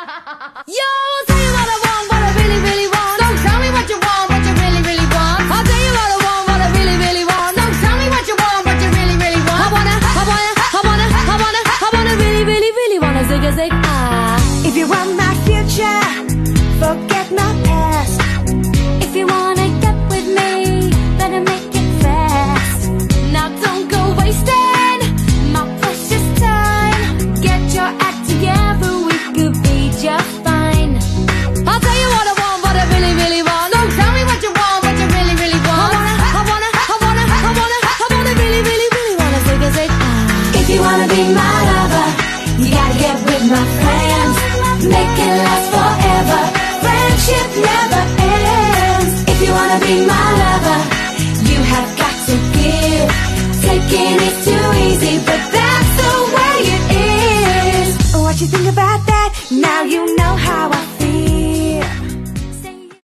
Yo, I'll tell you what I want, what I really, really want. Don't tell me what you want, what you really, really want. I'll tell you what I want, what I really, really want. Don't tell me what you want, what you really, really want. I wanna, I wanna, I wanna, I wanna, I wanna really, really, really wanna zigga zigga. Ah. If you want my future, wanna be my lover. You gotta get with my friends. Make it last forever. Friendship never ends. If you wanna be my lover You have got to give. Taking it too easy But that's the way it is. What you think about that? Now you know how I feel